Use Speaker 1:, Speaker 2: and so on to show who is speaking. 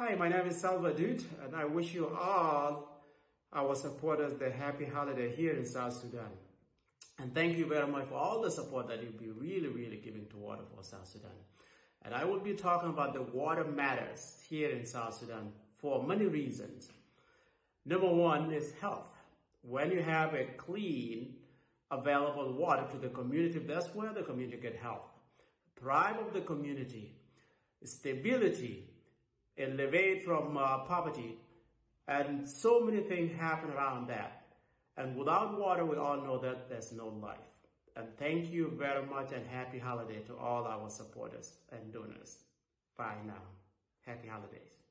Speaker 1: Hi, my name is Salva Dut, and I wish you all our supporters the happy holiday here in South Sudan. And thank you very much for all the support that you'll be really, really giving to Water for South Sudan. And I will be talking about the water matters here in South Sudan for many reasons. Number one is health. When you have a clean, available water to the community, that's where the community get health. Pride of the community, stability, elevate from uh, poverty, and so many things happen around that. And without water, we all know that there's no life. And thank you very much and happy holiday to all our supporters and donors. Bye now. Happy holidays.